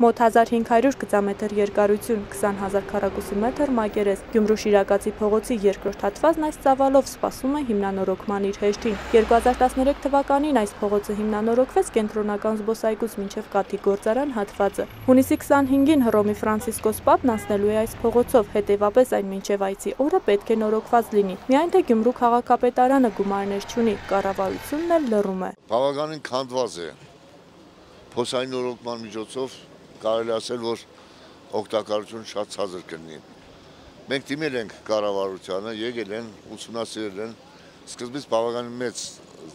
Մոտ 1500 գծամետր երկարություն, 20 հազար քառակուսի մետր մակերես։ Գյումրու Շիրակացի փողոցի երկրորդ հատվածն այս ծավալով սպասում է հիմնանորոգման իր հեշտին։ 2013 թվականին այս փողոցը հիմնանորոգվեց կենտրոնական զբոսայգուց մինչև Կաթի գործարան հատվածը։ Հունիսի 25-ին Հռոմի Ֆրանցիսկոս Պապն անցնելու է այս փողոցով, հետևապես այն մինչև այցի օրը պետք է նորոգված լինի։ Միայն թե Գյումրու քաղաքապետարանը գումարներ չունի, կառավարությունն էլ լռում է։ Բավականին քանդված է փոսային նորոգման միջոցով կարելի ասել, որ օգտակարություն շատ ցածր կլինի։ Մենք դիմել ենք կառավարությանը, եկել են, ուսումնասիրել են, սկզբից բավականին մեծ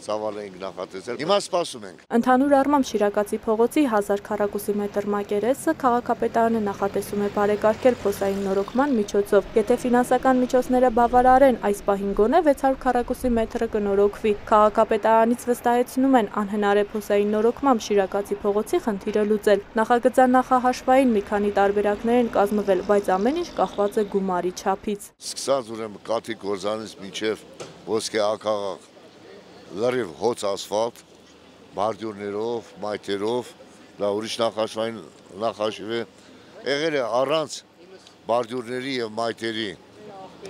ծավալ էինք նախատեսել։ Հիմա սպասում ենք։ Ընդհանուր առմամբ Շիրակացի փողոցի 1000 քառակուսի մետր մակերեսը քաղաքապետարանը նախատեսում է բարեկարգել փոսային նորոգման միջոցով։ Եթե ֆինանսական միջոցները բավարարեն, այս պահին գոնե 600 քառակուսի մետրը կնորոգվի։ Քաղաքապետարանից վստահեցնում են անհնար է փոսային նորոգմամբ Շիրակացի փողոցի խնդիրը լուծել։ Նախագծան նախահաշվային մի քանի տարբերակներ են կազմվել, բայց ամեն ինչ կախված է գումարի չափից։ Սկսած ուրեմն Կաթի գործանից մինչև ոսկե ակաղաղ լրիվ հոց ասֆալտ, բարդյուրներով, մայթերով, դա ուրիշ նախաշվային նախաշիվ է, եղել է առանց բարդյուրների և մայթերի,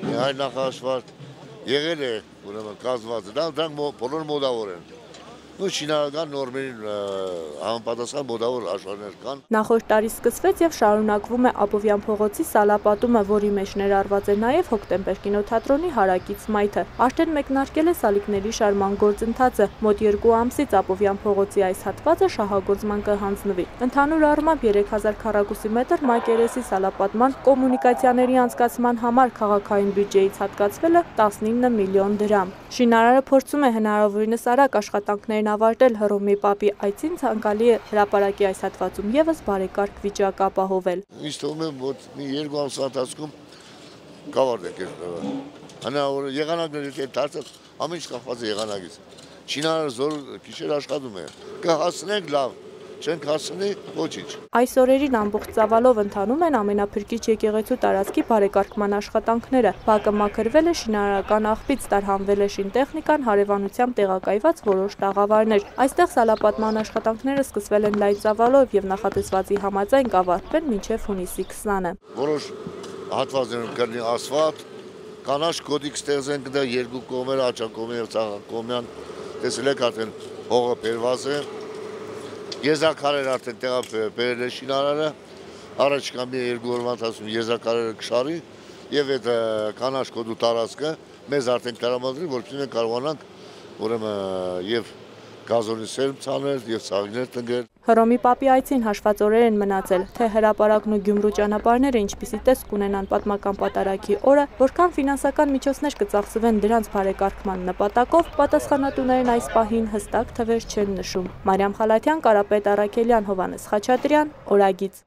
միայն նախաշվարդ, եղել է կազմված, դրանք բոլոր մոդավոր են ու շինարարական նորմերին համապատասխան մոդավոր աշխարհներ կան։ Նախորդ տարի սկսվեց եւ շարունակվում է Աբովյան փողոցի սալապատումը, որի մեջ ներառված է նաեւ հոկտեմբեր կինոթատրոնի հարակից մայթը։ Արդեն մեկնարկել է սալիկների շարման գործընթացը։ Մոտ 2 ամսից Աբովյան փողոցի այս հատվածը շահագործման կհանձնվի։ Ընդհանուր առմամբ 3000 քառակուսի մետր մակերեսի սալապատման կոմունիկացիաների անցկացման համար քաղաքային բյուջեից հատկացվել է 19 միլիոն դրամ։ Շինարարը փորձում է հնարավորինս արագ աշխատանքներ Պարագայում ավարտել Հռոմի Պապի այցին ցանկալի է հրապարակի այս հատվածում եւս բարեկարգ վիճակ ապահովել։ Ինձ թվում է մոտ մի երկու ամսվա ընթացքում կավարտենք այս հնարավոր եղանակները եթե դարձած ամեն ինչ կախված է եղանակից։ Չինարը զոր գիշեր աշխատում է։ Կհասնենք լավ չենք հասնի ոչինչ։ Այս օրերին ամբողջ ծավալով ընթանում են ամենափրկիչ եկեղեցու տարածքի բարեկարգման աշխատանքները։ Բակը մաքրվել է շինարարական աղբից, տարհանվել է շինտեխնիկան, հարևանությամբ տեղակայված որոշ տաղավարներ։ Այստեղ սալապատման աշխատանքները սկսվել են լայն ծավալով եւ նախատեսվածի համաձայն կավարտվեն մինչեւ հունիսի 20-ը։ Որոշ հատվածներում կլինի ասֆալտ, կանաչ կոդիկ ստեղծենք դա երկու կողմերը, աճակողմյան եւ ցաղակողմյան։ Տեսել եք արդեն հողը բերված է, Եզակարեր արդեն տեղաբերել է շինարարը, առաջկա մի երկու օրվա ընթացքում եզակարերը կշարի եւ այդ կանաչ կոդու տարածքը մեզ արդեն տրամադրի, որպեսզի մենք կարողանանք ուրեմն եւ գազոնի սերմ ցանել եւ ցաղիներ տնկել։ Հռոմի Պապի այցին հաշված օրեր են մնացել, թե հրապարակն ու Գյումրու ճանապարհները ինչպիսի տեսք կունենան պատմական պատարագի օրը, որքան ֆինանսական միջոցներ կծախսվեն դրանց բարեկարգման նպատակով, պատասխանատուներն այս պահին հստակ թվեր չեն նշում։ Մարիամ Խալաթյան, Կարապետ Արաքելյան, Հովանես Խաչատրյան, Օրագից։